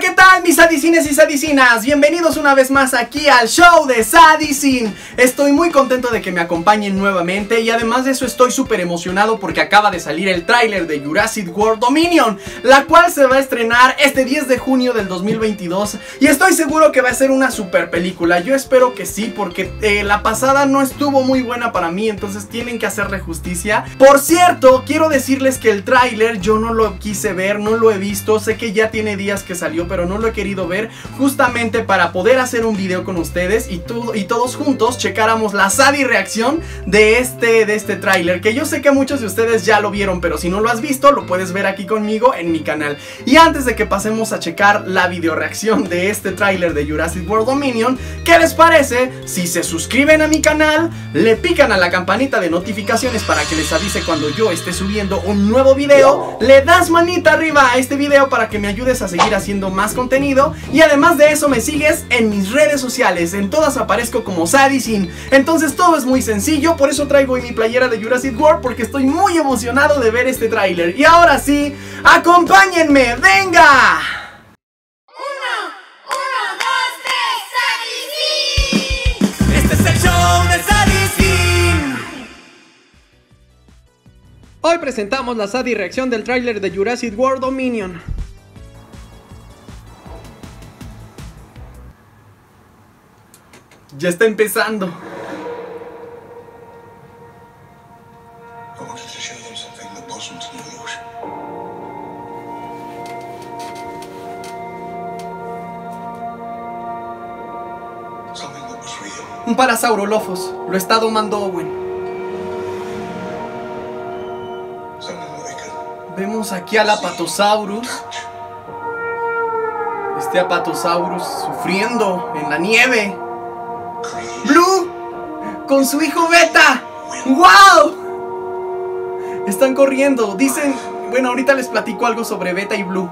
¿qué tal mis sadicines y sadicinas? Bienvenidos una vez más aquí al show de Sadicin. Estoy muy contento de que me acompañen nuevamente y además de eso estoy súper emocionado porque acaba de salir el tráiler de Jurassic World Dominion, la cual se va a estrenar este 10 de junio del 2022 y estoy seguro que va a ser una super película. Yo espero que sí porque eh, la pasada no estuvo muy buena para mí, entonces tienen que hacerle justicia. Por cierto, quiero decirles que el tráiler yo no lo quise ver, no lo he visto, sé que ya tiene días que salió pero no lo he querido ver justamente para poder hacer un video con ustedes y, y todos juntos checáramos la Sadi reacción de este, de este tráiler, que yo sé que muchos de ustedes ya lo vieron, pero si no lo has visto, lo puedes ver aquí conmigo en mi canal. Y antes de que pasemos a checar la video reacción de este tráiler de Jurassic World Dominion, ¿qué les parece si se suscriben a mi canal, le pican a la campanita de notificaciones para que les avise cuando yo esté subiendo un nuevo video, le das manita arriba a este video para que me ayudes a seguir haciendo más contenido y además de eso me sigues en mis redes sociales, en todas aparezco como Sadicin. Entonces todo es muy sencillo, por eso traigo hoy mi playera de Jurassic World porque estoy muy emocionado de ver este tráiler. Y ahora sí, acompáñenme, venga. Este es el show de Hoy presentamos la Sadi reacción del tráiler de Jurassic World Dominion. Ya está empezando. Un parasaurolofos. Lo está domando Owen. Vemos aquí al Apatosaurus. Este Apatosaurus sufriendo en la nieve. Blue con su hijo Beta. ¡Wow! Están corriendo. Dicen, bueno, ahorita les platico algo sobre Beta y Blue.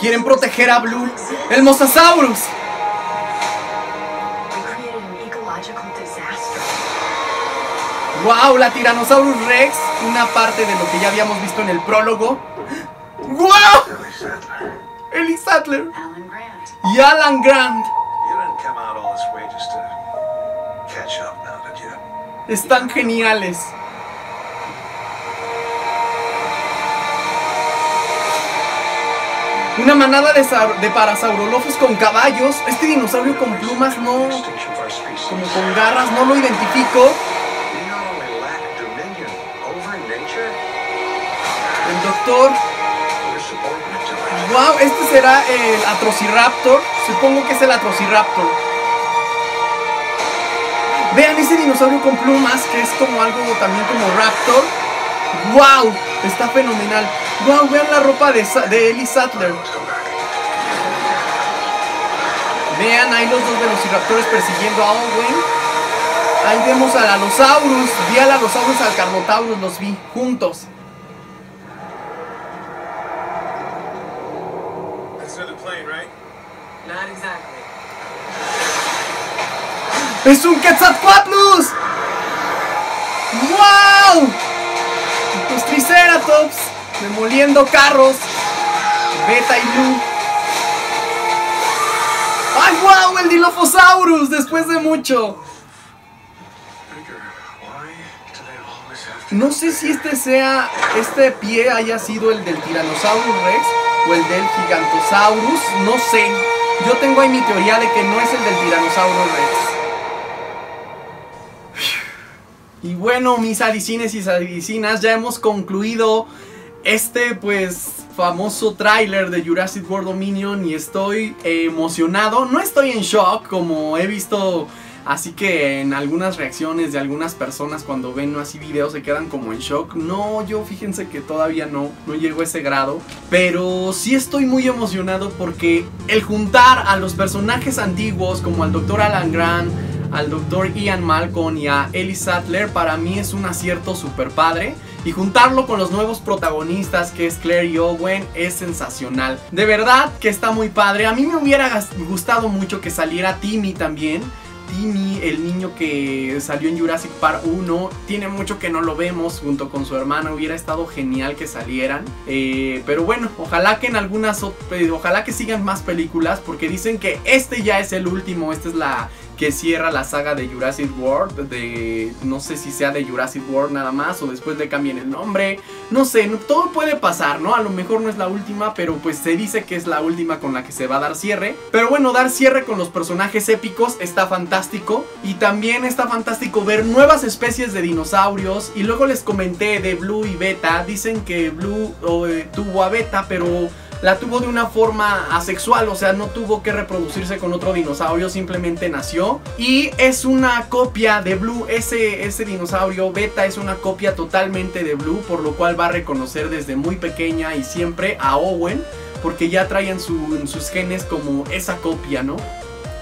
Quieren proteger a Blue. El Mosasaurus. ¡Wow! La Tyrannosaurus Rex, una parte de lo que ya habíamos visto en el prólogo. ¡Wow! Ellie Sattler. Y Alan Grant. Están geniales. Una manada de, de parasaurolofos con caballos. Este dinosaurio con plumas no... Como con garras, no lo identifico. Wow, este será el Atrociraptor. Supongo que es el Atrociraptor. Vean ese dinosaurio con plumas que es como algo también como Raptor. ¡Wow! Está fenomenal. ¡Wow! Vean la ropa de, de Ellie Sattler. Vean ahí los dos velociraptores persiguiendo a Owen. Ahí vemos al Allosaurus. Vi al Allosaurus al Carnotaurus, los vi juntos. ¡Es un Quetzalcoatlus! ¡Wow! Los Triceratops demoliendo carros. Beta y Blue. ¡Ay, wow! El Dilophosaurus después de mucho. No sé si este sea, este pie haya sido el del Tyrannosaurus Rex o el del Gigantosaurus, no sé. Yo tengo ahí mi teoría de que no es el del Tyrannosaurus Rex. Y bueno, mis adicines y adicinas, ya hemos concluido este pues famoso tráiler de Jurassic World Dominion y estoy emocionado. No estoy en shock como he visto Así que en algunas reacciones de algunas personas cuando ven así videos se quedan como en shock. No, yo fíjense que todavía no, no llego a ese grado. Pero sí estoy muy emocionado porque el juntar a los personajes antiguos como al Dr. Alan Grant, al doctor Ian Malcolm y a Ellie Sattler, para mí es un acierto super padre. Y juntarlo con los nuevos protagonistas que es Claire y Owen es sensacional. De verdad que está muy padre. A mí me hubiera gustado mucho que saliera Timmy también. Timmy, el niño que salió en Jurassic Park 1, tiene mucho que no lo vemos junto con su hermana, hubiera estado genial que salieran. Eh, pero bueno, ojalá que en algunas, eh, ojalá que sigan más películas, porque dicen que este ya es el último, esta es la que cierra la saga de Jurassic World, de no sé si sea de Jurassic World nada más o después le cambien el nombre, no sé, todo puede pasar, ¿no? A lo mejor no es la última, pero pues se dice que es la última con la que se va a dar cierre. Pero bueno, dar cierre con los personajes épicos está fantástico y también está fantástico ver nuevas especies de dinosaurios y luego les comenté de Blue y Beta, dicen que Blue eh, tuvo a Beta, pero la tuvo de una forma asexual, o sea, no tuvo que reproducirse con otro dinosaurio, simplemente nació. Y es una copia de Blue, ese, ese dinosaurio beta es una copia totalmente de Blue, por lo cual va a reconocer desde muy pequeña y siempre a Owen, porque ya traen en sus genes como esa copia, ¿no?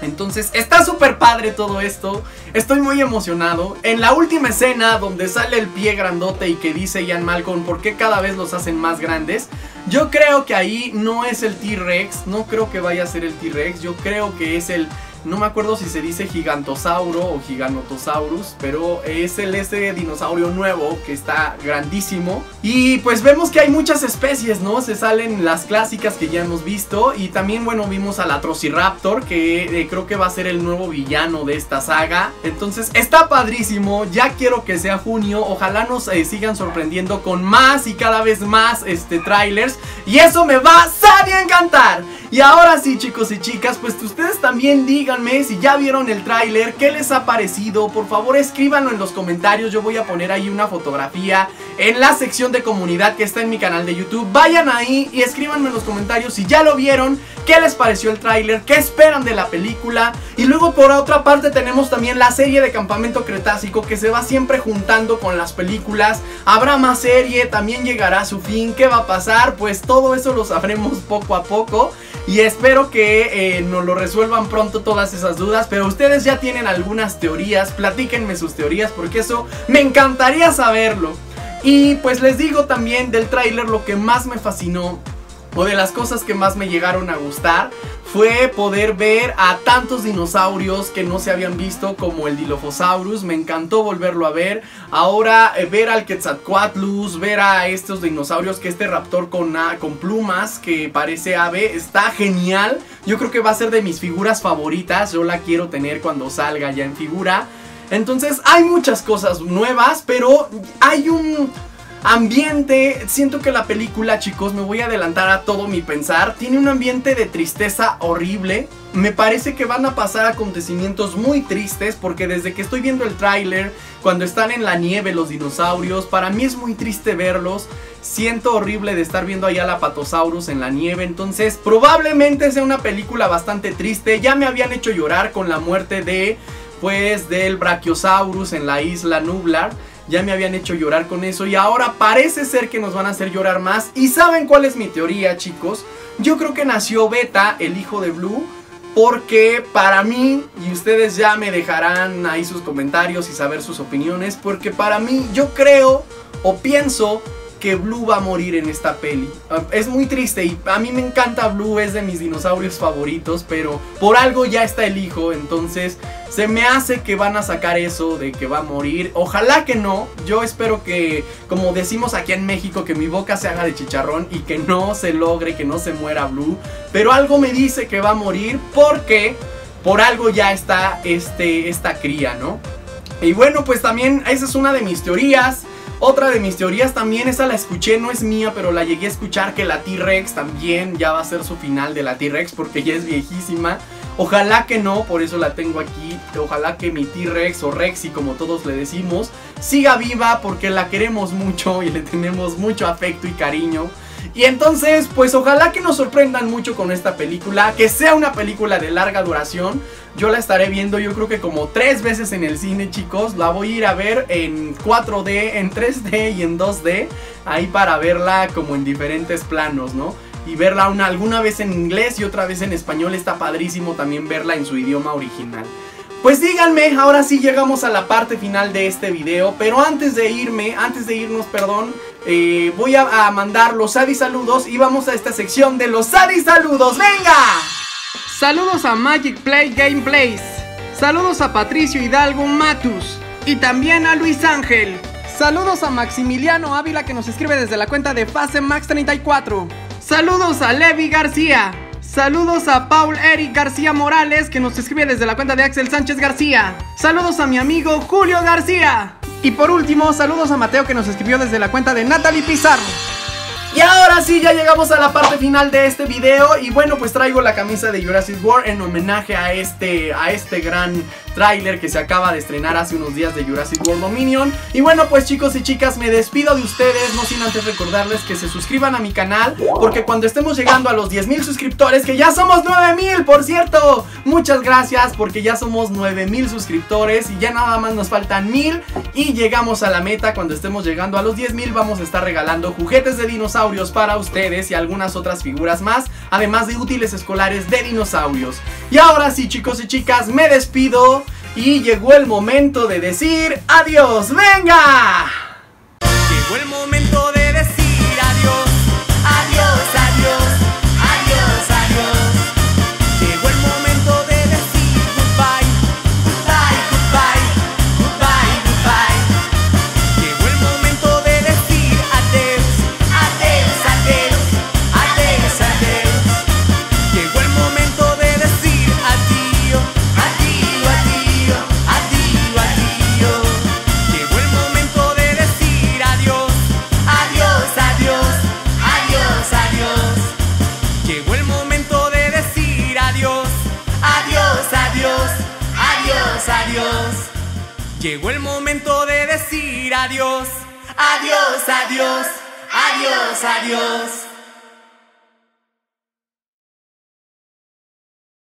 Entonces está súper padre todo esto. Estoy muy emocionado. En la última escena donde sale el pie grandote y que dice Ian Malcolm por qué cada vez los hacen más grandes. Yo creo que ahí no es el T-Rex. No creo que vaya a ser el T-Rex. Yo creo que es el no me acuerdo si se dice gigantosauro o giganotosaurus, pero es el este dinosaurio nuevo que está grandísimo. Y pues vemos que hay muchas especies, ¿no? Se salen las clásicas que ya hemos visto. Y también, bueno, vimos al Atrociraptor, que eh, creo que va a ser el nuevo villano de esta saga. Entonces, está padrísimo. Ya quiero que sea junio. Ojalá nos eh, sigan sorprendiendo con más y cada vez más este, trailers. Y eso me va a encantar. Y ahora sí, chicos y chicas, pues ustedes también díganme si ya vieron el tráiler, qué les ha parecido. Por favor, escríbanlo en los comentarios. Yo voy a poner ahí una fotografía en la sección de comunidad que está en mi canal de YouTube. Vayan ahí y escríbanme en los comentarios si ya lo vieron, qué les pareció el tráiler, qué esperan de la película. Y luego por otra parte tenemos también la serie de Campamento Cretácico que se va siempre juntando con las películas. Habrá más serie, también llegará a su fin. ¿Qué va a pasar? Pues todo eso lo sabremos poco a poco. Y espero que eh, nos lo resuelvan pronto todas esas dudas. Pero ustedes ya tienen algunas teorías. Platíquenme sus teorías porque eso me encantaría saberlo. Y pues les digo también del tráiler lo que más me fascinó o de las cosas que más me llegaron a gustar fue poder ver a tantos dinosaurios que no se habían visto como el Dilophosaurus. Me encantó volverlo a ver. Ahora eh, ver al Quetzalcoatlus, ver a estos dinosaurios que este raptor con, con plumas que parece ave está genial. Yo creo que va a ser de mis figuras favoritas. Yo la quiero tener cuando salga ya en figura. Entonces hay muchas cosas nuevas, pero hay un Ambiente, siento que la película, chicos, me voy a adelantar a todo mi pensar, tiene un ambiente de tristeza horrible. Me parece que van a pasar acontecimientos muy tristes porque desde que estoy viendo el tráiler, cuando están en la nieve los dinosaurios, para mí es muy triste verlos. Siento horrible de estar viendo allá la Patosaurus en la nieve, entonces probablemente sea una película bastante triste. Ya me habían hecho llorar con la muerte de pues del Brachiosaurus en la isla Nublar. Ya me habían hecho llorar con eso y ahora parece ser que nos van a hacer llorar más. ¿Y saben cuál es mi teoría, chicos? Yo creo que nació Beta, el hijo de Blue, porque para mí, y ustedes ya me dejarán ahí sus comentarios y saber sus opiniones, porque para mí yo creo o pienso que Blue va a morir en esta peli. Ah, es muy triste y a mí me encanta Blue, es de mis dinosaurios favoritos, pero por algo ya está el hijo, entonces se me hace que van a sacar eso de que va a morir. Ojalá que no, yo espero que, como decimos aquí en México, que mi boca se haga de chicharrón y que no se logre, que no se muera Blue, pero algo me dice que va a morir porque por algo ya está este, esta cría, ¿no? Y bueno, pues también esa es una de mis teorías. Otra de mis teorías también, esa la escuché, no es mía, pero la llegué a escuchar que la T-Rex también ya va a ser su final de la T-Rex porque ya es viejísima. Ojalá que no, por eso la tengo aquí. Ojalá que mi T-Rex o Rexy, como todos le decimos, siga viva porque la queremos mucho y le tenemos mucho afecto y cariño. Y entonces, pues ojalá que nos sorprendan mucho con esta película, que sea una película de larga duración. Yo la estaré viendo yo creo que como tres veces en el cine chicos. La voy a ir a ver en 4D, en 3D y en 2D. Ahí para verla como en diferentes planos, ¿no? Y verla una, alguna vez en inglés y otra vez en español está padrísimo también verla en su idioma original. Pues díganme, ahora sí llegamos a la parte final de este video, pero antes de irme, antes de irnos, perdón, eh, voy a, mandar los Adi saludos y vamos a esta sección de los Adi saludos, ¡venga! Saludos a Magic Play Gameplays, saludos a Patricio Hidalgo Matus y también a Luis Ángel. Saludos a Maximiliano Ávila que nos escribe desde la cuenta de Fase Max 34. Saludos a Levi García. Saludos a Paul Eric García Morales que nos escribe desde la cuenta de Axel Sánchez García. Saludos a mi amigo Julio García. Y por último, saludos a Mateo que nos escribió desde la cuenta de Natalie Pizarro. Y ahora sí, ya llegamos a la parte final de este video. Y bueno, pues traigo la camisa de Jurassic World en homenaje a este, a este gran tráiler que se acaba de estrenar hace unos días de Jurassic World Dominion. Y bueno, pues chicos y chicas, me despido de ustedes No sin antes recordarles que se suscriban a mi canal Porque cuando estemos llegando a los 10.000 suscriptores Que ya somos 9.000, por cierto Muchas gracias porque ya somos 9.000 suscriptores Y ya nada más nos faltan 1.000 Y llegamos a la meta cuando estemos llegando a los 10.000 Vamos a estar regalando juguetes de dinosaurios para ustedes y algunas otras figuras más, además de útiles escolares de dinosaurios. Y ahora sí chicos y chicas, me despido y llegó el momento de decir adiós, venga. Llegó el momento Llegó el momento de decir adiós, adiós, adiós, adiós, adiós.